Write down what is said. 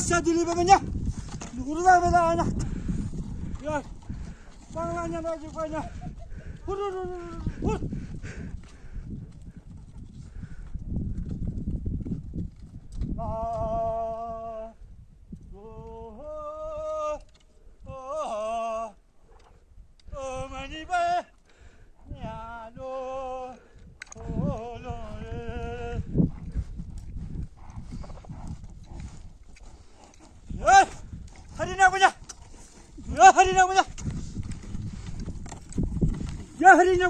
Yaşa dili babanya. Nurular bela anak. Ya. Banglanya lagi banyak. Hur hur hur hur. hur. Ah. 아니바 야노 오노에. 야 하리나 보자. 야 하리나 보자. 야 하리나